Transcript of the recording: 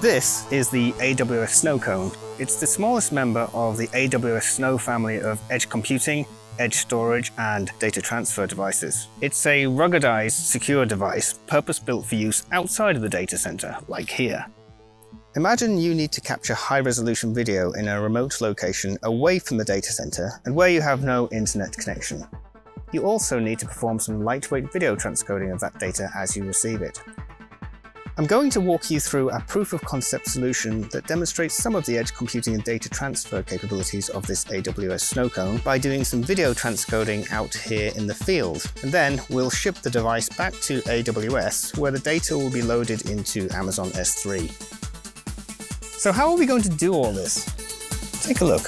This is the AWS Snowcone. It's the smallest member of the AWS Snow family of edge computing, edge storage, and data transfer devices. It's a ruggedized, secure device purpose-built for use outside of the data center, like here. Imagine you need to capture high-resolution video in a remote location away from the data center and where you have no internet connection. You also need to perform some lightweight video transcoding of that data as you receive it. I'm going to walk you through a proof of concept solution that demonstrates some of the edge computing and data transfer capabilities of this AWS Snowcone by doing some video transcoding out here in the field. And then we'll ship the device back to AWS where the data will be loaded into Amazon S3. So how are we going to do all this? Take a look.